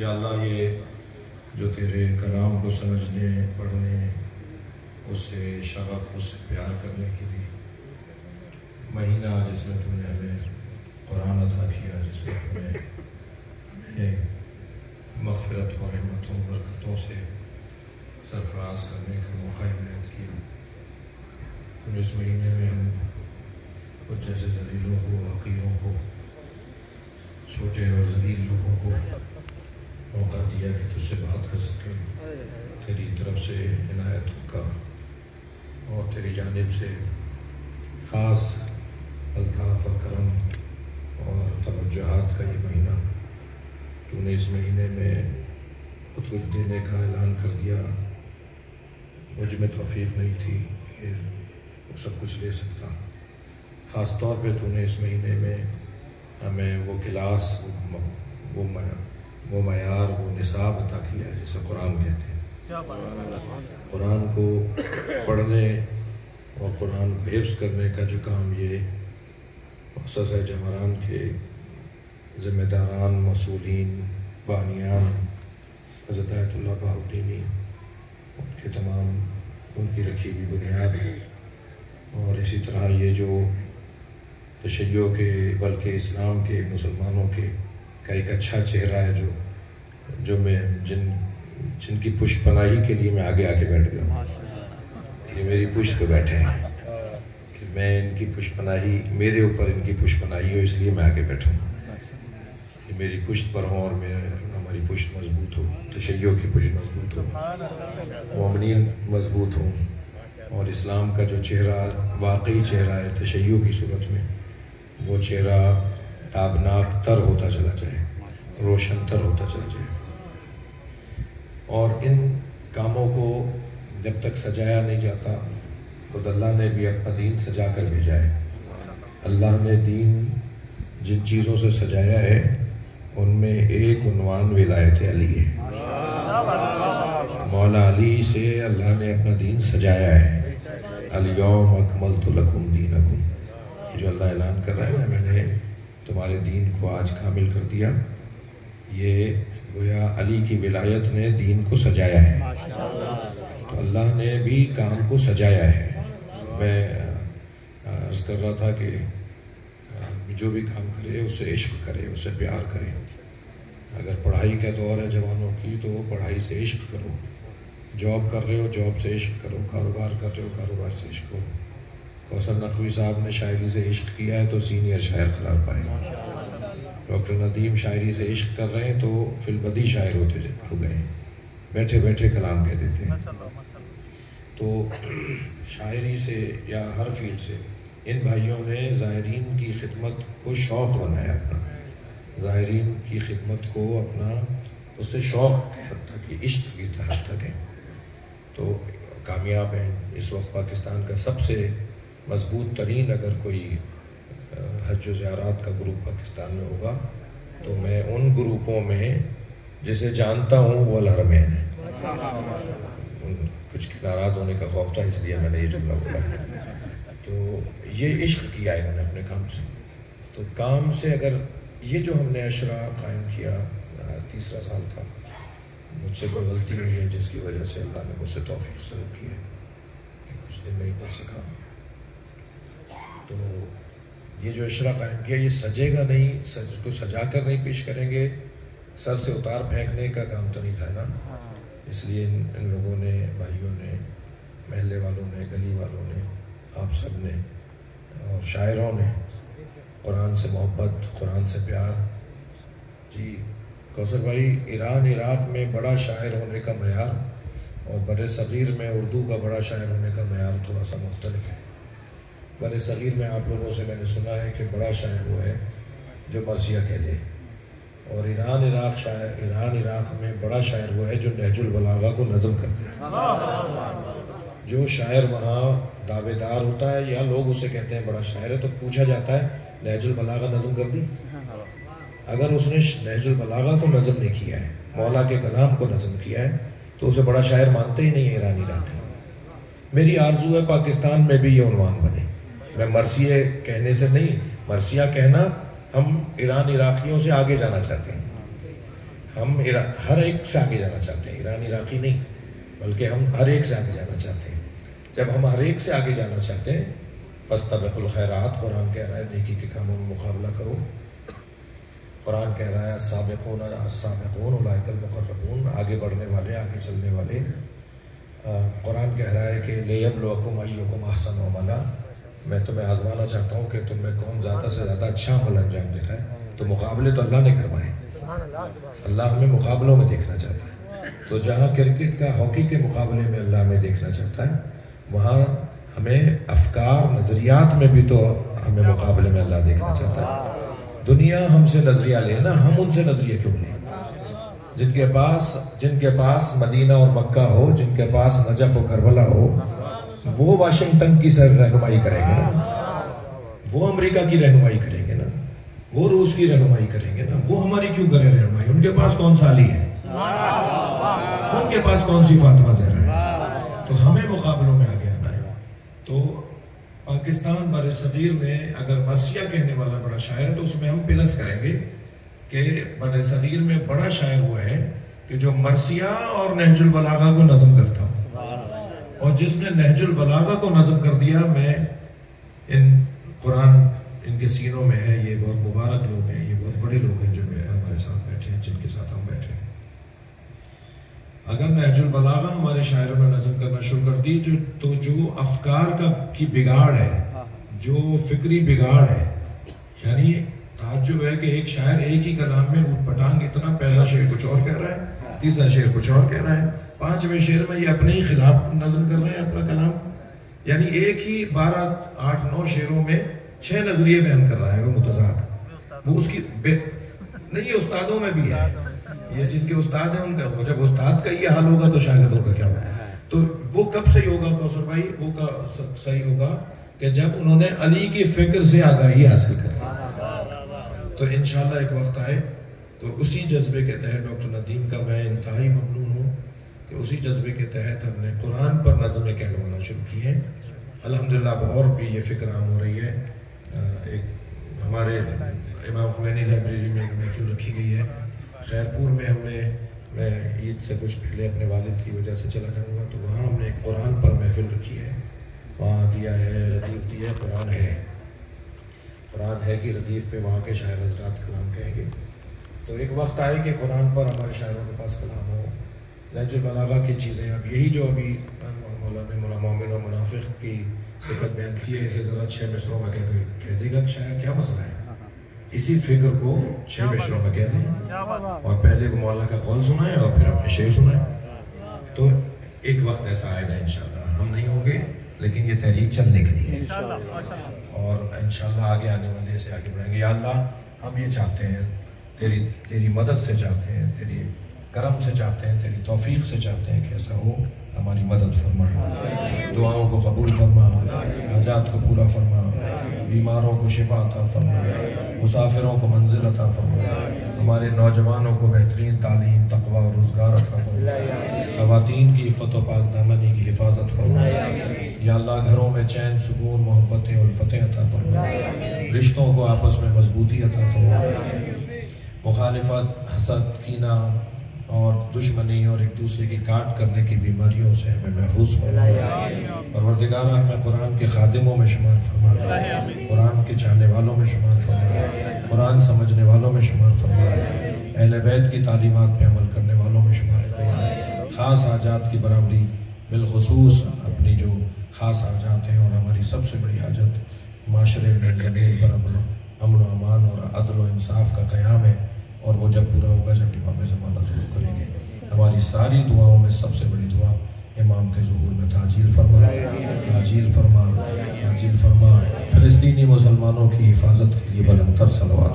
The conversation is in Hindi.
या अल्लाह ये जो तेरे कलाम को समझने, पढ़ने, उससे शगफ, उससे प्यार करने के लिए महीना जिसमें तुमने हमें कुरान अदा किया जिसमें तुमने हमें मगफरत और रहमतों बरकतों से सरफराज करने का मौका इनायत किया तुम इस महीने में हम कुछ जैसे जलीलों को हकीरों को, छोटे और जलील लोगों को मौका दिया कि तुझसे बात कर सके। तेरी तरफ़ से इनायत का और तेरी जानब से ख़ास अल्ताफ़ करम और तवजहत का ये महीना। तूने इस महीने में खुद कुछ देने का ऐलान कर दिया। मुझमें तोफ़ी नहीं थी कि वो सब कुछ ले सकता। ख़ास तौर पे तूने इस महीने में हमें वो गिलास वो वो मैार वो निसाब अता किया है जिसे कुरान कहते हैं। कुरान को पढ़ने और कुरान को हिफ्स करने का जो काम ये मसस जमरान के ज़िम्मेदारान मसूलिन बानियान हज़रत बाउद्दीनी उनके तमाम उनकी रखी हुई बुनियाद और इसी तरह ये जो तशैयों के बल्कि इस्लाम के मुसलमानों के का एक अच्छा चेहरा है जो जो मैं जिन, जिनकी पुष्प पनाही के लिए मैं आगे आके बैठ गया हूँ। ये मेरी पुष्प पे बैठे हैं कि मैं इनकी पुष्प पनाही मेरे ऊपर इनकी पुष्प पनाही हो, इसलिए मैं आगे बैठा हूँ। ये मेरी पुष्ट पर हों और मेरे हमारी पुष्ट मज़बूत हो, तशैयों की पुष्ट मज़बूत हो ममिन मज़बूत हो और इस्लाम का जो चेहरा, वाकई चेहरा है, तशैयों की सूरत में, वो चेहरा ताबनाक तर होता चला जाए रोशन तर होता चला जाए। और इन कामों को जब तक सजाया नहीं जाता, खुद अल्लाह ने भी अपना दीन सजा कर भेजा है। अल्लाह ने दीन जिन चीज़ों से सजाया है, उनमें एक उनवान विलायत अली है। मौला अली से अल्लाह ने अपना दीन सजाया है। अलियोम अकमल तो लकुम दीन अकुम जो अल्लाह ऐलान कर रहा है मैंने तुम्हारे दीन को आज कामिल कर दिया। ये गोया अली की विलायत ने दीन को सजाया है। तो अल्लाह ने भी काम को सजाया है। मैं अर्ज़ कर रहा था कि जो भी काम करे उसे इश्क करे उसे प्यार करे। अगर पढ़ाई का दौर है जवानों की तो पढ़ाई से इश्क करो। जॉब कर रहे हो जॉब से इश्क करो। कारोबार कर रहे हो कारोबार से इश्क करो। कौसर नकवी साहब ने शायरी से इश्क किया है तो सीनियर शायर करार पाएँगे डॉक्टर नदीम शायरी से इश्क कर रहे हैं तो फिलबदी शायर होते हो गए। बैठे बैठे कलाम कह देते हैं। तो शायरी से या हर फ़ील्ड से इन भाइयों ने ज़ायरीन की खिदमत को शौक़ बनाया अपना। ज़ायरीन की खिदमत को अपना उससे शौक़ के हद तक इश्क की हद तक है। तो कामयाब हैं। इस वक्त पाकिस्तान का सबसे मज़बूत तरीन अगर कोई हज ज़्यारात का ग्रुप पाकिस्तान में होगा तो मैं उन ग्रुपों में जिसे जानता हूँ, वो अलहरमैन है। कुछ नाराज़ होने का खौफ था, इसलिए मैंने ये जुमला बोला। है तो ये इश्क किया है मैंने अपने काम से। तो काम से अगर ये जो हमने अशरा कायम किया तीसरा साल था, मुझसे कोई गलती हुई है, जिसकी वजह से अल्लाह ने मुझसे तोफ़ी सलब की है। कुछ दिन नहीं पढ़ सका तो ये जो इशरा कायम किया ये सजेगा नहीं सज, उसको सजा कर नहीं पेश करेंगे। सर से उतार फेंकने का काम तो नहीं था ना? इसलिए इन, इन लोगों ने भाइयों ने महल्ले वालों ने गली वालों ने आप सबने और शायरों ने कुरान से मोहब्बत कुरान से प्यार। जी कौसर भाई ईरान इराक में बड़ा शायर होने का मैार और बर सग़ीर में उर्दू का बड़ा शायर होने का मैार थोड़ा सा मुख्तलिफ़ है। बर सग़ीर में आप लोगों से मैंने सुना है कि बड़ा शायर वो है, जो मरसिया कह दे और ईरान, इराक शायर, ईरान, इराक में बड़ा शायर वो है, जो नहजुलबलागा को नज़म कर दे जो शायर वहाँ दावेदार होता है, या लोग उसे कहते हैं बड़ा शायर है तो पूछा जाता है नहजुलबलागा नज़म कर दी? अगर उसने नहजुलबलागा को नज़म नहीं किया है, मौला के कलाम को नज़म किया है तो उसे बड़ा शायर मानते ही नहीं है ईरान इराक मेरी आरज़ू है, पाकिस्तान में भी ये उनवान बने। मैं मरसिया कहने से नहीं, मरसिया कहना हम ईरान इराकियों से आगे जाना चाहते हैं। हम हर एक से आगे जाना चाहते हैं, ईरान इराकी नहीं, बल्कि हम हर एक से आगे जाना चाहते हैं। जब हम हर एक से आगे जाना चाहते हैं फस्तबिल खैरात, कुरान कह रहा है, नेकी के कामों में मुकाबला करो। कुरान कह रहा है, साबिकून साबिकून मुकर्रबून, आगे बढ़ने वाले, आगे चलने वाले। कुरान कह रहा है कि लेबलकुम अयुकुम अहसन अमला। मैं तुम्हें आजमाना चाहता हूँ कि तुम्हें कौन ज़्यादा से ज़्यादा अच्छा अमल अंजाम दे रहा है। तो मुकाबले तो अल्लाह ने करवाए। अल्लाह हमें मुकाबलों में देखना चाहता है। तो जहाँ क्रिकेट का, हॉकी के मुकाबले में अल्लाह हमें देखना चाहता है, वहाँ हमें अफकार, नज़रियात में भी तो हमें मुकाबले में अल्लाह देखना चाहता है। दुनिया हमसे नज़रिया लेना हम उनसे नज़रिया क्यों लें? जिनके पास जिनके पास मदीना और मक्का हो, जिनके पास नजफ और करबला हो वो वाशिंगटन की सर रहनुमाई करेंगे ना। वो अमेरिका की रहनुमाई करेंगे ना। वो रूस की रहनुमाई करेंगे ना। वो हमारी क्यों करें रहनुमाई? उनके पास कौन सा अली है? उनके पास कौन सी फातिमा जहरा है? तो हमें मुकाबलों में आगे आना है। तो पाकिस्तान बर सगीर में अगर मरसिया कहने वाला बड़ा शायर है तो उसमें हम प्लस करेंगे कि बर सगीर में बड़ा शायर हुआ है कि जो मरसिया और नहजुल बलागा को नज़म करता हूँ। और जिसने नहजुल बलागा को नज़म कर दिया, मैं इन कुरान, इनके सीनों में है, ये बहुत मुबारक लोग हैं, ये बहुत बड़े लोग हैं जो हमारे साथ बैठे हैं, जिनके साथ हम बैठे हैं। अगर नहजुल बलागा हमारे शायरों ने नजम करना शुरू कर दी जो तो जो अफकार का, की बिगाड़ है, जो फिक्री बिगाड़ है, यानी ताजुब है कि एक शायर एक ही कलाम में उठपटांग इतना, पहला शेर कुछ और कह रहा है, तीसरा शेर कुछ और कह रहा है पाँचवें शेर में ये अपने ही खिलाफ नजम कर रहे हैं अपना कलाम। यानी एक ही बारह आठ, नौ शेरों में छह नज़रिए बयान कर रहा है वो मुतजाद। वो उसकी नहीं, ये उस्तादों में भी है। ये जिनके उस्ताद हैं उनका जब उस्ताद का ये हाल होगा तो शागिदों का क्या? होगा तो वो कब सही होगा कौशल भाई, वो का सही होगा कि जब उन्होंने अली की फ़िक्र से आगाही हासिल कर तो इनशाला एक वक्त आए तो उसी जज्बे के तहत डॉक्टर नदीम का मैं इंतहाई ममनून उसी जज्बे के तहत हमने कुरान पर नज़में कहलवाना शुरू की हैं अलहमदिल्ला और भी ये फ़िक्र आम हो रही है। एक हमारे इमाम खुमैनी लाइब्रेरी में एक महफिल रखी गई है। खैरपुर में हमने, मैं ईद से कुछ पहले अपने वालिद की वजह से चला जाऊँगा तो वहाँ हमने एक कुरान पर महफिल रखी है। वहाँ दिया है, रदीफ दिया है, कुरान है। कुरान है कि रदीफ पे वहाँ के शायर हजरात कलाम कहेंगे। तो एक वक्त आए कि कुरान पर हमारे शायरों के पास कलाम हो। नजबलागा की चीज़ें अब यही जो अभी मौलाना मोमिन और मुनाफिक की सिफत बयान की है इसे ज़रा छः मिसरों में कह कह देगा शायद क्या मसला है। इसी फ़िक्र को छह मिश्रों में कहते हैं? और पहले को मौला का कौल सुनाए और फिर अपने शेर सुनाए। तो एक वक्त ऐसा आएगा इंशाल्लाह हम नहीं होंगे लेकिन ये तहरीक चलने के लिए। और इंशाल्लाह आगे आने वाले से आगे बढ़ेंगे। अल्लाह हम ये चाहते हैं तेरी तेरी मदद से चाहते हैं तेरी करम से चाहते हैं, तेरी तौफीक से चाहते हैं कि ऐसा हो, हमारी मदद फरमा। दुआओं को कबूल फरमा आज़ाद को पूरा फरमा, बीमारों को शिफा अता फरमा, मुसाफिरों को मंजिल अता फरमा, हमारे नौजवानों को बेहतरीन तालीम, तकवा और रोज़गार अता फरमा ख़वातीन की इफ़त पाक दामनी की हिफाजत फरमा, या अल्लाह घरों में चैन, सुकून, मोहब्बतें उल्फतें अता फरमा, रिश्तों को आपस में मजबूती अता फरमा, मुखालफत, हसद, कीना और दुश्मनी और एक दूसरे की काट करने की बीमारियों से हमें महफूज और वर्दिगारा हमें कुरान के खादिमों में शुमार फरमा। कुरान के चाहने वालों में शुमार फरमा। कुरान समझने वालों में शुमार फरमा। अहल बैत की तालीमत पर अमल करने वालों में शुमार फरमा। ख़ास आजात की बराबरी बिलखसूस अपनी जो ख़ास आजात हैं और हमारी सबसे बड़ी हाजत माशरे में ज़मीन पर अमन अमन अमान और अदल इंसाफ का क़्याम है। और वो जब पूरा होगा, जब इमाम ज़माना शुरू करेंगे। हमारी सारी दुआओं में सबसे बड़ी दुआ इमाम के जहूर में ताजील फरमा ताजील फरमा ताजील फरमा। फ़लस्तनी मुसलमानों की हिफाजत के लिए बलंतर सलवा